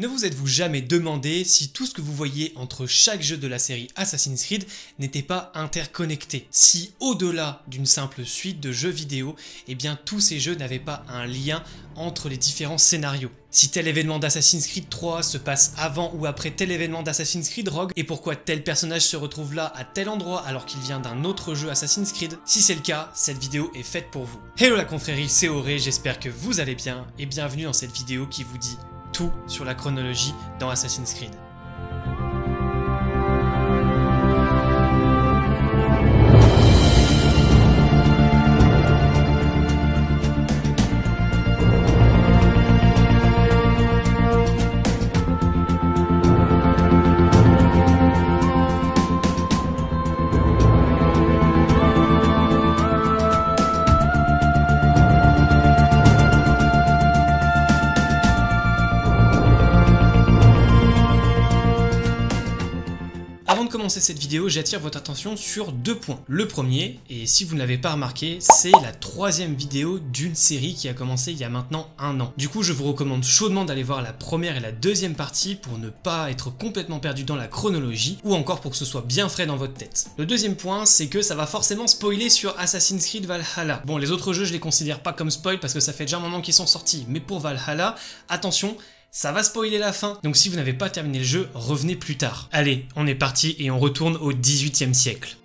Ne vous êtes-vous jamais demandé si tout ce que vous voyez entre chaque jeu de la série Assassin's Creed n'était pas interconnecté? Si au-delà d'une simple suite de jeux vidéo, eh bien tous ces jeux n'avaient pas un lien entre les différents scénarios. Si tel événement d'Assassin's Creed 3 se passe avant ou après tel événement d'Assassin's Creed Rogue, et pourquoi tel personnage se retrouve là à tel endroit alors qu'il vient d'un autre jeu Assassin's Creed, si c'est le cas, cette vidéo est faite pour vous. Hello la confrérie, c'est Auré, j'espère que vous allez bien, et bienvenue dans cette vidéo qui vous dit tout sur la chronologie dans Assassin's Creed. Commencer cette vidéo, j'attire votre attention sur deux points. Le premier, et si vous ne l'avez pas remarqué, c'est la troisième vidéo d'une série qui a commencé il y a maintenant un an. Du coup, je vous recommande chaudement d'aller voir la première et la deuxième partie pour ne pas être complètement perdu dans la chronologie, ou encore pour que ce soit bien frais dans votre tête. Le deuxième point, c'est que ça va forcément spoiler sur Assassin's Creed Valhalla. Bon, les autres jeux, je les considère pas comme spoil parce que ça fait déjà un moment qu'ils sont sortis, mais pour Valhalla, attention, ça va spoiler la fin. Donc si vous n'avez pas terminé le jeu, revenez plus tard. Allez, on est parti et on retourne au 18e siècle.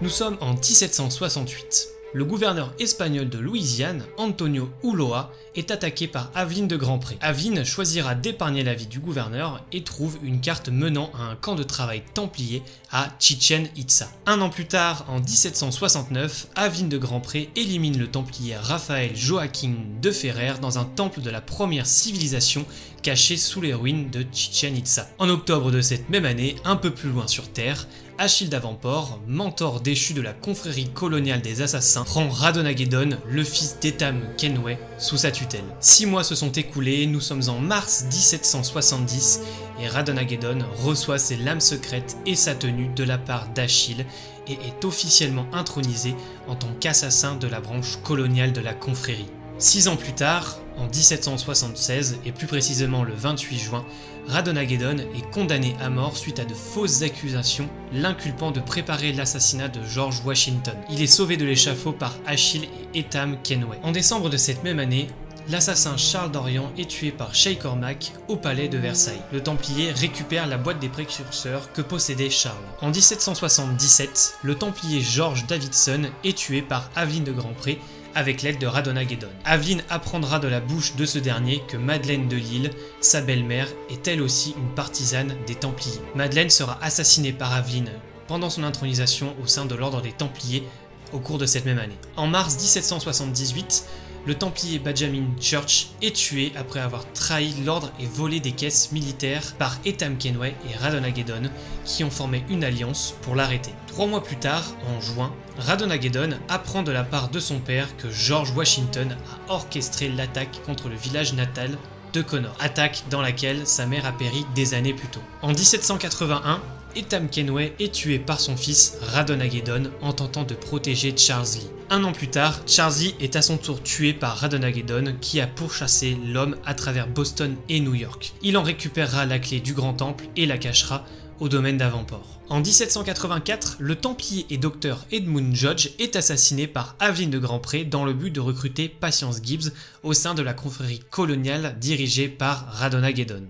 Nous sommes en 1768 le gouverneur espagnol de Louisiane, Antonio Ulloa, est attaqué par Aveline de Grandpré. Aveline choisira d'épargner la vie du gouverneur et trouve une carte menant à un camp de travail templier à Chichen Itza. Un an plus tard, en 1769, Aveline de Grandpré élimine le templier Raphaël Joaquin de Ferrer dans un temple de la première civilisation caché sous les ruines de Chichen Itza. En octobre de cette même année, un peu plus loin sur Terre, Achille d'Avantport, mentor déchu de la confrérie coloniale des assassins, prend Radonagedon, le fils d'Etam Kenway, sous sa tutelle. Six mois se sont écoulés, nous sommes en mars 1770 et Radonagedon reçoit ses lames secrètes et sa tenue de la part d'Achille et est officiellement intronisé en tant qu'assassin de la branche coloniale de la confrérie. Six ans plus tard, en 1776 et plus précisément le 28 juin, Radonagedon est condamné à mort suite à de fausses accusations l'inculpant de préparer l'assassinat de George Washington. Il est sauvé de l'échafaud par Achille et Etam Kenway. En décembre de cette même année, l'assassin Charles d'Orient est tué par Shay Cormac au palais de Versailles. Le Templier récupère la boîte des précurseurs que possédait Charles. En 1777, le Templier George Davidson est tué par Aveline de Grandpré avec l'aide de Radonagedon. Aveline apprendra de la bouche de ce dernier que Madeleine de Lille, sa belle-mère, est elle aussi une partisane des Templiers. Madeleine sera assassinée par Aveline pendant son intronisation au sein de l'ordre des Templiers au cours de cette même année. En mars 1778, le Templier Benjamin Church est tué après avoir trahi l'ordre et volé des caisses militaires par Etam Kenway et Radonagedon qui ont formé une alliance pour l'arrêter. Trois mois plus tard, en juin, Radonagedon apprend de la part de son père que George Washington a orchestré l'attaque contre le village natal de Connor, attaque dans laquelle sa mère a péri des années plus tôt. En 1781, Etam Kenway est tué par son fils Radonagedon en tentant de protéger Charles Lee. Un an plus tard, Charles Lee est à son tour tué par Radonagedon qui a pourchassé l'homme à travers Boston et New York. Il en récupérera la clé du grand temple et la cachera au domaine d'Avantport. En 1784, le Templier et docteur Edmund Judge est assassiné par Aveline de Grandpré dans le but de recruter Patience Gibbs au sein de la confrérie coloniale dirigée par Radonagedon.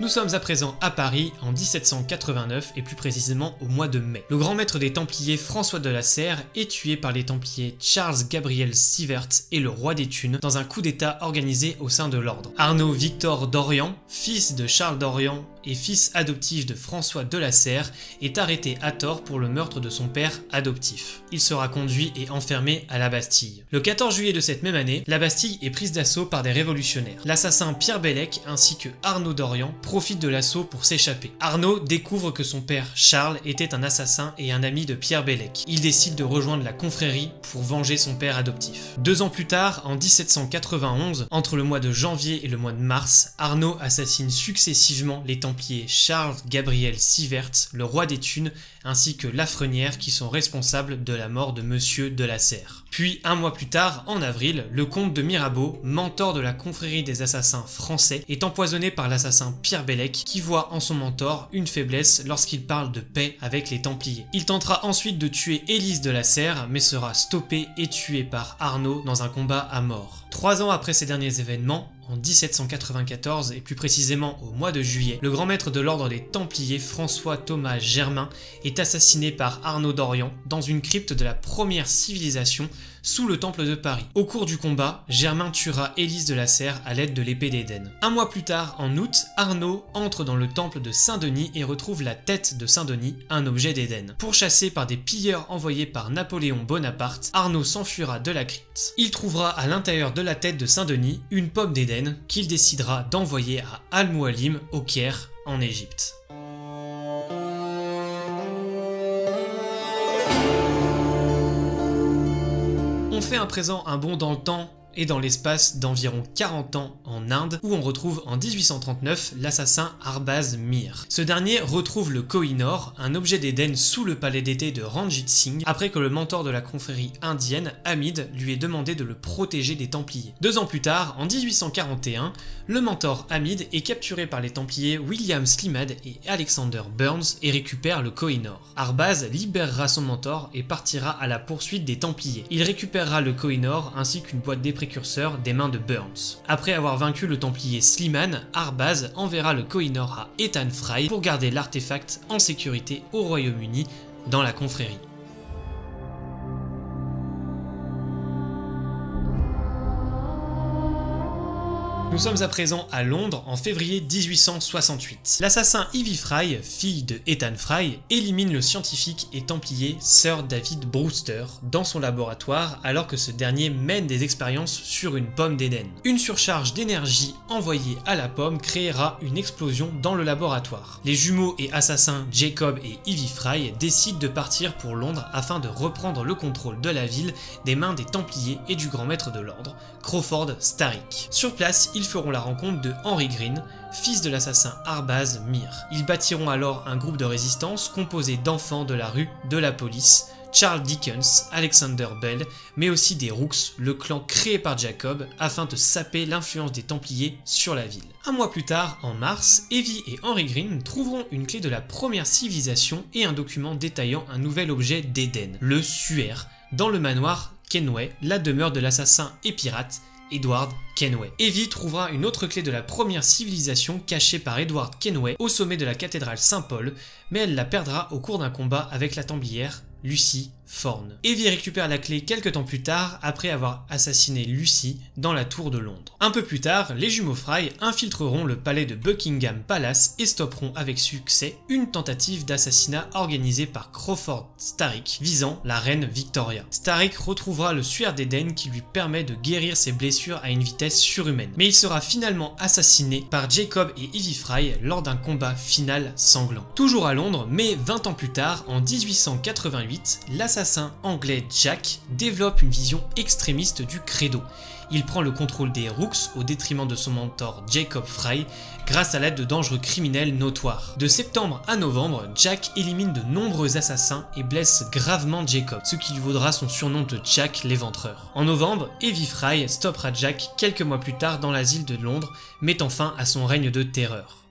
Nous sommes à présent à Paris en 1789 et plus précisément au mois de mai. Le grand maître des Templiers François de la Serre est tué par les Templiers Charles Gabriel Sivert et le roi des Thunes dans un coup d'état organisé au sein de l'ordre. Arnaud Victor d'Orient, fils de Charles d'Orient et fils adoptif de François de la Serre, est arrêté à tort pour le meurtre de son père adoptif. Il sera conduit et enfermé à la Bastille. Le 14 juillet de cette même année, la Bastille est prise d'assaut par des révolutionnaires. L'assassin Pierre Bellec ainsi que Arnaud d'Orient profite de l'assaut pour s'échapper. Arnaud découvre que son père Charles était un assassin et un ami de Pierre Bellec. Il décide de rejoindre la confrérie pour venger son père adoptif. Deux ans plus tard, en 1791, entre le mois de janvier et le mois de mars, Arnaud assassine successivement les Templiers Charles Gabriel Sivert, le roi des Thunes, ainsi que Lafrenière qui sont responsables de la mort de Monsieur de la Serre. Puis, un mois plus tard, en avril, le comte de Mirabeau, mentor de la confrérie des assassins français, est empoisonné par l'assassin Pierre Bellec qui voit en son mentor une faiblesse lorsqu'il parle de paix avec les Templiers. Il tentera ensuite de tuer Élise de la Serre, mais sera stoppé et tué par Arnaud dans un combat à mort. Trois ans après ces derniers événements, en 1794 et plus précisément au mois de juillet, le grand maître de l'ordre des Templiers François Thomas Germain est assassiné par Arnaud d'Orient dans une crypte de la première civilisation sous le temple de Paris. Au cours du combat, Germain tuera Élise de la Serre à l'aide de l'épée d'Éden. Un mois plus tard, en août, Arnaud entre dans le temple de Saint-Denis et retrouve la tête de Saint-Denis, un objet d'Éden. Pourchassé par des pilleurs envoyés par Napoléon Bonaparte, Arnaud s'enfuira de la crypte. Il trouvera à l'intérieur de la tête de Saint-Denis une pomme d'Éden qu'il décidera d'envoyer à Al-Mualim au Caire, en Égypte. Fait à présent un bond dans le temps et dans l'espace d'environ 40 ans en Inde, où on retrouve en 1839 l'assassin Arbaz Mir. Ce dernier retrouve le Kohinoor, un objet d'Éden sous le palais d'été de Ranjit Singh, après que le mentor de la confrérie indienne, Hamid, lui ait demandé de le protéger des Templiers. Deux ans plus tard, en 1841, le mentor Hamid est capturé par les Templiers William Slimad et Alexander Burns et récupère le Kohinoor. Arbaz libérera son mentor et partira à la poursuite des Templiers. Il récupérera le Kohinoor ainsi qu'une boîte des précurseurs des mains de Burns. Après avoir vaincu le Templier Sliman, Arbaz enverra le Kohinoor à Ethan Fry pour garder l'artefact en sécurité au Royaume-Uni dans la confrérie. Nous sommes à présent à Londres en février 1868. L'assassin Evie Fry, fille de Ethan Fry, élimine le scientifique et templier Sir David Brewster dans son laboratoire alors que ce dernier mène des expériences sur une pomme d'Éden. Une surcharge d'énergie envoyée à la pomme créera une explosion dans le laboratoire. Les jumeaux et assassins Jacob et Evie Fry décident de partir pour Londres afin de reprendre le contrôle de la ville des mains des Templiers et du grand maître de l'ordre, Crawford Starrick. Sur place, feront la rencontre de Henry Green, fils de l'assassin Arbaz Mir. Ils bâtiront alors un groupe de résistance composé d'enfants de la rue, de la police, Charles Dickens, Alexander Bell, mais aussi des Rooks, le clan créé par Jacob afin de saper l'influence des Templiers sur la ville. Un mois plus tard, en mars, Evie et Henry Green trouveront une clé de la première civilisation et un document détaillant un nouvel objet d'Éden, le Suaire, dans le manoir Kenway, la demeure de l'assassin et pirate Edward Kenway. Evie trouvera une autre clé de la première civilisation cachée par Edward Kenway au sommet de la cathédrale Saint-Paul, mais elle la perdra au cours d'un combat avec la Templière Lucie Forne. Evie récupère la clé quelques temps plus tard après avoir assassiné Lucie dans la tour de Londres. Un peu plus tard, les jumeaux Fry infiltreront le palais de Buckingham Palace et stopperont avec succès une tentative d'assassinat organisée par Crawford Starrick visant la reine Victoria. Starrick retrouvera le suaire d'Eden qui lui permet de guérir ses blessures à une vitesse surhumaine. Mais il sera finalement assassiné par Jacob et Evie Fry lors d'un combat final sanglant. Toujours à Londres, mais 20 ans plus tard, en 1888, l'assassin anglais Jack développe une vision extrémiste du credo. Il prend le contrôle des Rooks au détriment de son mentor Jacob Fry grâce à l'aide de dangereux criminels notoires. De septembre à novembre, Jack élimine de nombreux assassins et blesse gravement Jacob, ce qui lui vaudra son surnom de Jack l'éventreur. En novembre, Evie Fry stoppera Jack quelques mois plus tard dans l'asile de Londres, mettant fin à son règne de terreur.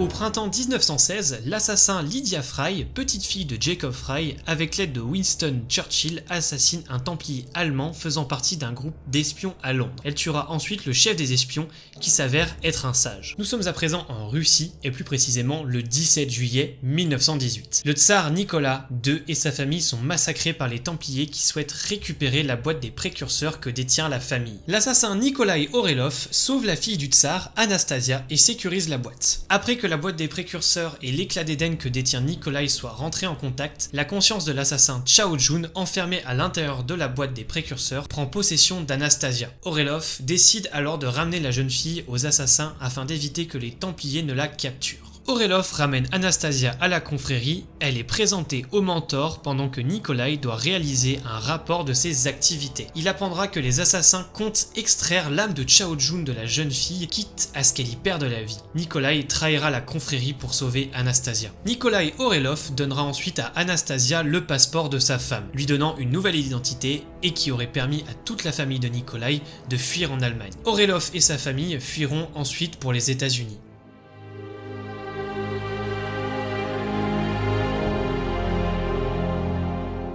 Au printemps 1916, l'assassin Lydia Fry, petite fille de Jacob Fry, avec l'aide de Winston Churchill, assassine un templier allemand faisant partie d'un groupe d'espions à Londres. Elle tuera ensuite le chef des espions, qui s'avère être un sage. Nous sommes à présent en Russie, et plus précisément le 17 juillet 1918. Le tsar Nicolas II et sa famille sont massacrés par les templiers qui souhaitent récupérer la boîte des précurseurs que détient la famille. L'assassin Nikolai Orelov sauve la fille du tsar, Anastasia, et sécurise la boîte. Après que la boîte des précurseurs et l'éclat d'Éden que détient Nikolai soient rentrés en contact, la conscience de l'assassin Chao Jun, enfermé à l'intérieur de la boîte des précurseurs, prend possession d'Anastasia. Orelov décide alors de ramener la jeune fille aux assassins afin d'éviter que les Templiers ne la capturent. Orelov ramène Anastasia à la confrérie, elle est présentée au mentor pendant que Nikolai doit réaliser un rapport de ses activités. Il apprendra que les assassins comptent extraire l'âme de Chao Jun de la jeune fille, quitte à ce qu'elle y perde la vie. Nikolai trahira la confrérie pour sauver Anastasia. Nikolai Orelov donnera ensuite à Anastasia le passeport de sa femme, lui donnant une nouvelle identité et qui aurait permis à toute la famille de Nikolai de fuir en Allemagne. Orelov et sa famille fuiront ensuite pour les États-Unis.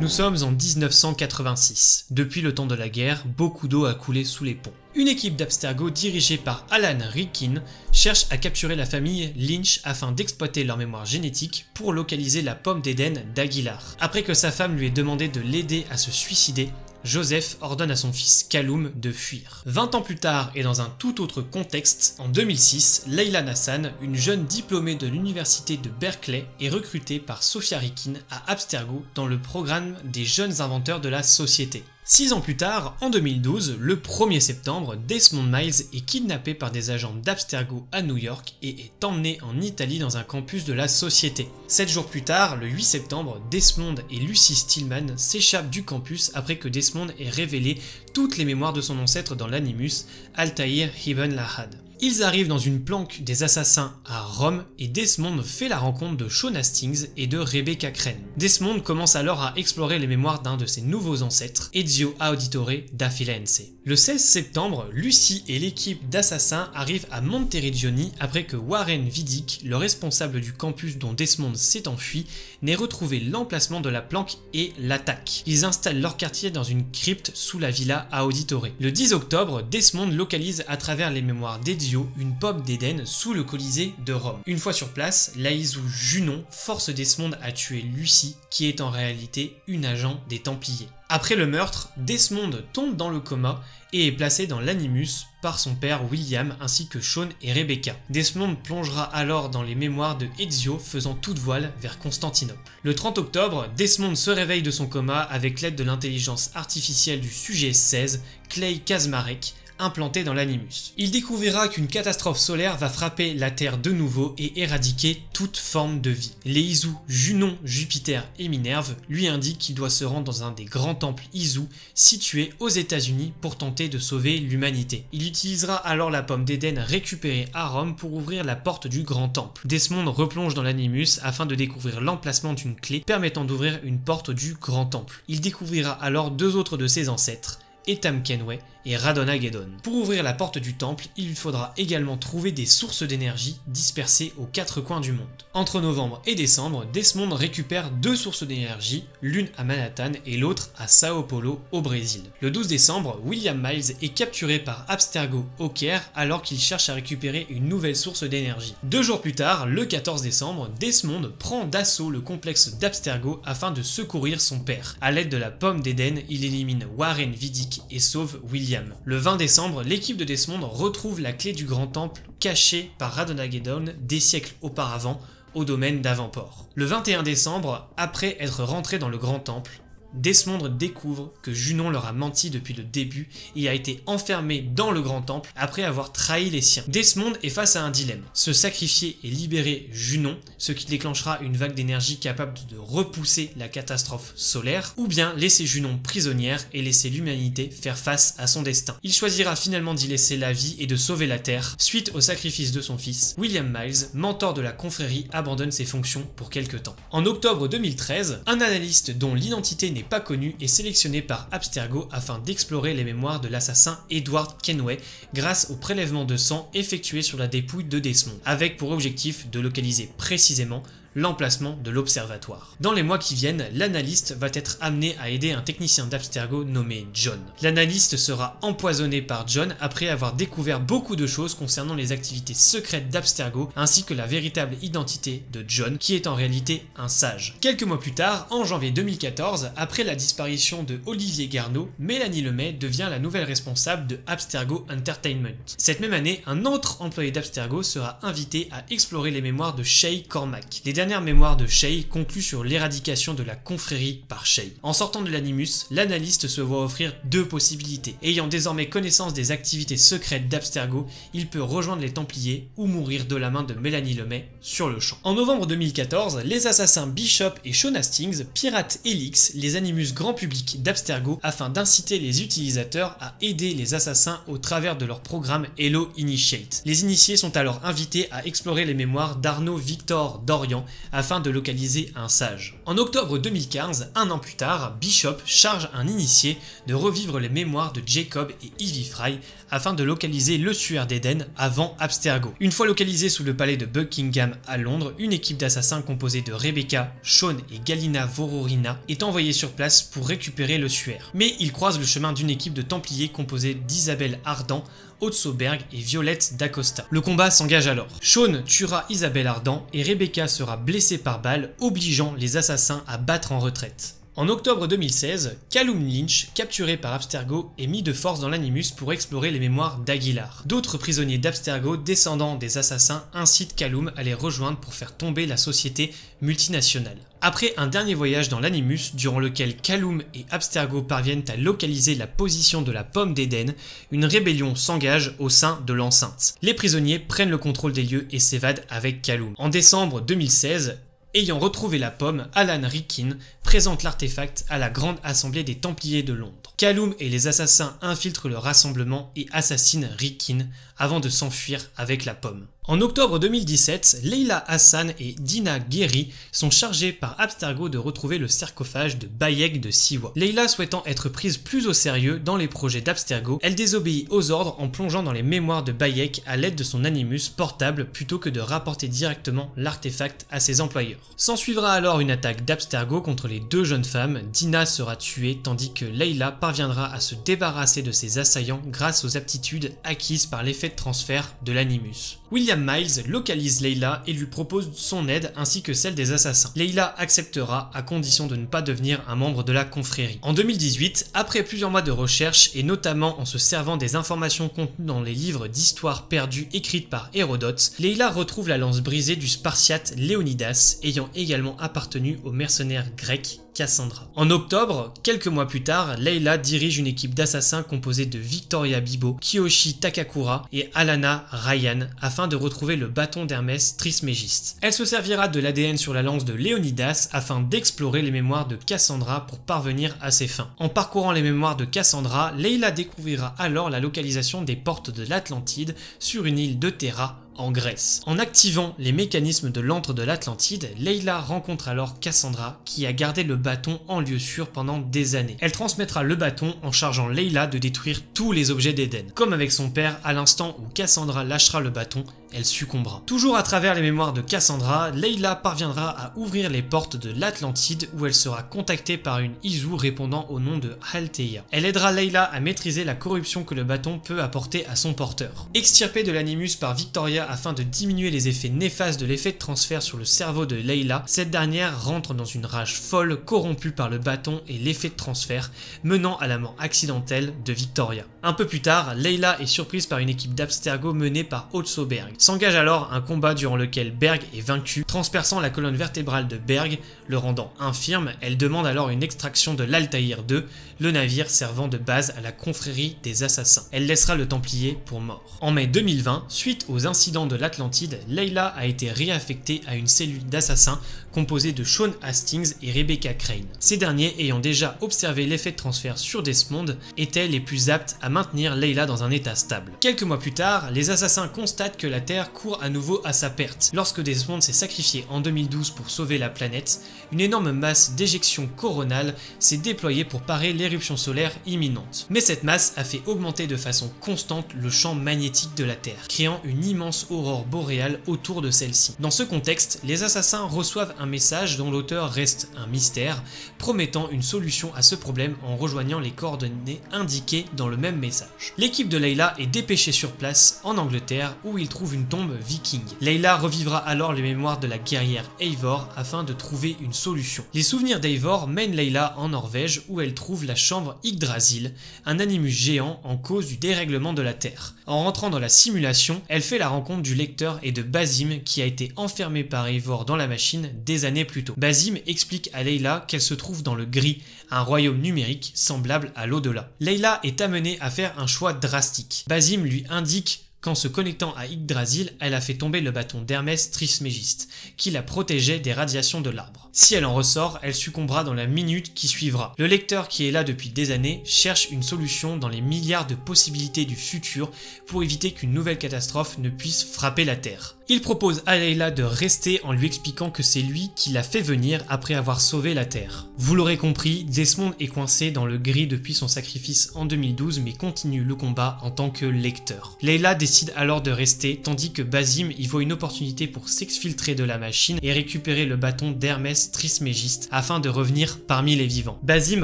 Nous sommes en 1986. Depuis le temps de la guerre, beaucoup d'eau a coulé sous les ponts. Une équipe d'Abstergo dirigée par Alan Rikin cherche à capturer la famille Lynch afin d'exploiter leur mémoire génétique pour localiser la pomme d'Éden d'Aguilar. Après que sa femme lui ait demandé de l'aider à se suicider, Joseph ordonne à son fils Kaloum de fuir. 20 ans plus tard et dans un tout autre contexte, en 2006, Leila Nassan, une jeune diplômée de l'université de Berkeley, est recrutée par Sofia Rikin à Abstergo dans le programme des jeunes inventeurs de la société. Six ans plus tard, en 2012, le 1er septembre, Desmond Miles est kidnappé par des agents d'Abstergo à New York et est emmené en Italie dans un campus de la société. Sept jours plus tard, le 8 septembre, Desmond et Lucy Stillman s'échappent du campus après que Desmond ait révélé toutes les mémoires de son ancêtre dans l'Animus, Altair Ibn Lahad. Ils arrivent dans une planque des assassins à Rome et Desmond fait la rencontre de Sean Hastings et de Rebecca Crane. Desmond commence alors à explorer les mémoires d'un de ses nouveaux ancêtres, Ezio Auditore da Firenze. Le 16 septembre, Lucy et l'équipe d'assassins arrivent à Monteriggioni après que Warren Vidic, le responsable du campus dont Desmond s'est enfui, n'ait retrouvé l'emplacement de la planque et l'attaque. Ils installent leur quartier dans une crypte sous la villa Auditore. Le 10 octobre, Desmond localise à travers les mémoires d'Ezio une pomme d'Éden sous le Colisée de Rome. Une fois sur place, Laïsou Junon force Desmond à tuer Lucie, qui est en réalité une agent des Templiers. Après le meurtre, Desmond tombe dans le coma et est placé dans l'animus par son père William ainsi que Sean et Rebecca. Desmond plongera alors dans les mémoires de Ezio faisant toute voile vers Constantinople. Le 30 octobre, Desmond se réveille de son coma avec l'aide de l'intelligence artificielle du sujet 16, Clay Kazmarek, implanté dans l'animus. Il découvrira qu'une catastrophe solaire va frapper la Terre de nouveau et éradiquer toute forme de vie. Les Isu, Junon, Jupiter et Minerve lui indiquent qu'il doit se rendre dans un des grands temples Isu situés aux États-Unis pour tenter de sauver l'humanité. Il utilisera alors la pomme d'Éden récupérée à Rome pour ouvrir la porte du grand temple. Desmond replonge dans l'animus afin de découvrir l'emplacement d'une clé permettant d'ouvrir une porte du grand temple. Il découvrira alors deux autres de ses ancêtres, Etam Kenway et Radonagedon. Pour ouvrir la porte du temple, il lui faudra également trouver des sources d'énergie dispersées aux quatre coins du monde. Entre novembre et décembre, Desmond récupère deux sources d'énergie, l'une à Manhattan et l'autre à Sao Paulo au Brésil. Le 12 décembre, William Miles est capturé par Abstergo au Caire alors qu'il cherche à récupérer une nouvelle source d'énergie. Deux jours plus tard, le 14 décembre, Desmond prend d'assaut le complexe d'Abstergo afin de secourir son père. À l'aide de la pomme d'Éden, il élimine Warren Vidic et sauve William le 20 décembre, l'équipe de Desmond retrouve la clé du grand temple cachée par Radonagedon des siècles auparavant au domaine d'Avantport. Le 21 décembre, après être rentré dans le grand temple, Desmond découvre que Junon leur a menti depuis le début et a été enfermé dans le grand temple après avoir trahi les siens. Desmond est face à un dilemme, se sacrifier et libérer Junon, ce qui déclenchera une vague d'énergie capable de repousser la catastrophe solaire, ou bien laisser Junon prisonnière et laisser l'humanité faire face à son destin. Il choisira finalement d'y laisser la vie et de sauver la Terre. Suite au sacrifice de son fils, William Miles, mentor de la confrérie, abandonne ses fonctions pour quelque temps. En octobre 2013, un analyste dont l'identité n'est pas connu est sélectionné par Abstergo afin d'explorer les mémoires de l'assassin Edward Kenway grâce au prélèvement de sang effectué sur la dépouille de Desmond, avec pour objectif de localiser précisément l'emplacement de l'observatoire. Dans les mois qui viennent, l'analyste va être amené à aider un technicien d'Abstergo nommé John. L'analyste sera empoisonné par John après avoir découvert beaucoup de choses concernant les activités secrètes d'Abstergo ainsi que la véritable identité de John qui est en réalité un sage. Quelques mois plus tard, en janvier 2014, après la disparition de Olivier Garneau, Mélanie Lemay devient la nouvelle responsable de Abstergo Entertainment. Cette même année, un autre employé d'Abstergo sera invité à explorer les mémoires de Shay Cormac. Dernières mémoires de Shay concluent sur l'éradication de la confrérie par Shay. En sortant de l'Animus, l'analyste se voit offrir deux possibilités. Ayant désormais connaissance des activités secrètes d'Abstergo, il peut rejoindre les Templiers ou mourir de la main de Mélanie Lemay sur le champ. En novembre 2014, les assassins Bishop et Sean Hastings piratent Helix, les Animus grand public d'Abstergo, afin d'inciter les utilisateurs à aider les assassins au travers de leur programme Hello Initiate. Les initiés sont alors invités à explorer les mémoires d'Arnaud Victor Dorian afin de localiser un sage. En octobre 2015, un an plus tard, Bishop charge un initié de revivre les mémoires de Jacob et Evie Fry afin de localiser le suaire d'Eden avant Abstergo. Une fois localisé sous le palais de Buckingham à Londres, une équipe d'assassins composée de Rebecca, Sean et Galina Vororina est envoyée sur place pour récupérer le suaire. Mais ils croisent le chemin d'une équipe de Templiers composée d'Isabelle Ardan, Otsoberg et Violette d'Acosta. Le combat s'engage alors. Sean tuera Isabelle Ardan et Rebecca sera blessée par balle, obligeant les assassins à battre en retraite. En octobre 2016, Callum Lynch, capturé par Abstergo, est mis de force dans l'Animus pour explorer les mémoires d'Aguilar. D'autres prisonniers d'Abstergo, descendants des assassins, incitent Callum à les rejoindre pour faire tomber la société multinationale. Après un dernier voyage dans l'Animus, durant lequel Callum et Abstergo parviennent à localiser la position de la pomme d'Éden, une rébellion s'engage au sein de l'enceinte. Les prisonniers prennent le contrôle des lieux et s'évadent avec Callum. En décembre 2016, Ayant retrouvé la pomme, Alan Rikin présente l'artefact à la Grande Assemblée des Templiers de Londres. Kaloum et les assassins infiltrent le rassemblement et assassinent Rikin avant de s'enfuir avec la pomme. En octobre 2017, Leila Hassan et Dina Guerri sont chargés par Abstergo de retrouver le sarcophage de Bayek de Siwa. Leila souhaitant être prise plus au sérieux dans les projets d'Abstergo, elle désobéit aux ordres en plongeant dans les mémoires de Bayek à l'aide de son animus portable plutôt que de rapporter directement l'artefact à ses employeurs. S'en suivra alors une attaque d'Abstergo contre les deux jeunes femmes, Dina sera tuée tandis que Leila parviendra à se débarrasser de ses assaillants grâce aux aptitudes acquises par l'effet de transfert de l'animus. Miles localise Leila et lui propose son aide ainsi que celle des assassins. Leila acceptera à condition de ne pas devenir un membre de la confrérie. En 2018, après plusieurs mois de recherche et notamment en se servant des informations contenues dans les livres d'histoire perdus écrites par Hérodote, Leila retrouve la lance brisée du Spartiate Léonidas ayant également appartenu aux mercenaires grecs Cassandra. En octobre, quelques mois plus tard, Leila dirige une équipe d'assassins composée de Victoria Bibo, Kiyoshi Takakura et Alana Ryan afin de retrouver le bâton d'Hermès Trismégiste. Elle se servira de l'ADN sur la lance de Léonidas afin d'explorer les mémoires de Cassandra pour parvenir à ses fins. En parcourant les mémoires de Cassandra, Leila découvrira alors la localisation des portes de l'Atlantide sur une île de Terra en Grèce. En activant les mécanismes de l'antre de l'Atlantide, Leila rencontre alors Cassandra qui a gardé le bâton en lieu sûr pendant des années. Elle transmettra le bâton en chargeant Leila de détruire tous les objets d'Éden. Comme avec son père, à l'instant où Cassandra lâchera le bâton, elle succombera. Toujours à travers les mémoires de Cassandra, Leila parviendra à ouvrir les portes de l'Atlantide où elle sera contactée par une Izu répondant au nom de Althea. Elle aidera Leila à maîtriser la corruption que le bâton peut apporter à son porteur. Extirpée de l'animus par Victoria afin de diminuer les effets néfastes de l'effet de transfert sur le cerveau de Leila, cette dernière rentre dans une rage folle corrompue par le bâton et l'effet de transfert, menant à la mort accidentelle de Victoria. Un peu plus tard, Leila est surprise par une équipe d'Abstergo menée par Otsoberg. S'engage alors un combat durant lequel Berg est vaincu, transperçant la colonne vertébrale de Berg, le rendant infirme. Elle demande alors une extraction de l'Altaïr II, le navire servant de base à la confrérie des assassins. Elle laissera le Templier pour mort. En mai 2020, suite aux incidents de l'Atlantide, Leila a été réaffectée à une cellule d'assassins composée de Sean Hastings et Rebecca Crane. Ces derniers, ayant déjà observé l'effet de transfert sur Desmond, étaient les plus aptes à maintenir Leila dans un état stable. Quelques mois plus tard, les assassins constatent que la Terre court à nouveau à sa perte. Lorsque Desmond s'est sacrifié en 2012 pour sauver la planète, une énorme masse d'éjection coronale s'est déployée pour parer l'éruption solaire imminente. Mais cette masse a fait augmenter de façon constante le champ magnétique de la Terre, créant une immense aurore boréale autour de celle-ci. Dans ce contexte, les assassins reçoivent un message dont l'auteur reste un mystère, promettant une solution à ce problème en rejoignant les coordonnées indiquées dans le même message. L'équipe de Leila est dépêchée sur place en Angleterre où ils trouvent une tombe viking. Leila revivra alors les mémoires de la guerrière Eivor afin de trouver une solution. Les souvenirs d'Eivor mènent Leila en Norvège où elle trouve la chambre Yggdrasil, un animus géant en cause du dérèglement de la Terre. En rentrant dans la simulation, elle fait la rencontre du lecteur et de Basim qui a été enfermé par Eivor dans la machine années plus tôt. Basim explique à Leila qu'elle se trouve dans le gris, un royaume numérique semblable à l'au-delà. Leila est amenée à faire un choix drastique. Basim lui indique qu'en se connectant à Yggdrasil, elle a fait tomber le bâton d'Hermès Trismégiste, qui la protégeait des radiations de l'arbre. Si elle en ressort, elle succombera dans la minute qui suivra. Le lecteur qui est là depuis des années cherche une solution dans les milliards de possibilités du futur pour éviter qu'une nouvelle catastrophe ne puisse frapper la Terre. Il propose à Leila de rester en lui expliquant que c'est lui qui l'a fait venir après avoir sauvé la Terre. Vous l'aurez compris, Desmond est coincé dans le gris depuis son sacrifice en 2012 mais continue le combat en tant que lecteur. Leila décide alors de rester tandis que Basim y voit une opportunité pour s'exfiltrer de la machine et récupérer le bâton d'Hermès Trismégiste afin de revenir parmi les vivants. Basim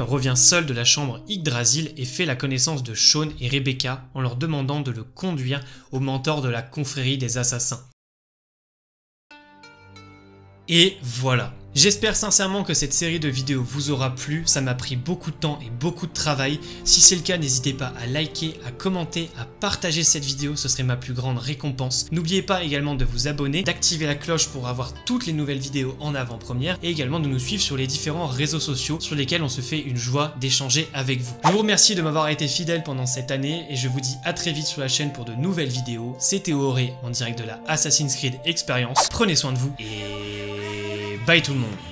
revient seul de la chambre Yggdrasil et fait la connaissance de Sean et Rebecca en leur demandant de le conduire au mentor de la confrérie des assassins. Et voilà. J'espère sincèrement que cette série de vidéos vous aura plu, ça m'a pris beaucoup de temps et beaucoup de travail. Si c'est le cas, n'hésitez pas à liker, à commenter, à partager cette vidéo, ce serait ma plus grande récompense. N'oubliez pas également de vous abonner, d'activer la cloche pour avoir toutes les nouvelles vidéos en avant-première et également de nous suivre sur les différents réseaux sociaux sur lesquels on se fait une joie d'échanger avec vous. Je vous remercie de m'avoir été fidèle pendant cette année et je vous dis à très vite sur la chaîne pour de nouvelles vidéos. C'était Auré en direct de la Assassin's Creed Experience. Prenez soin de vous et Bye tout le monde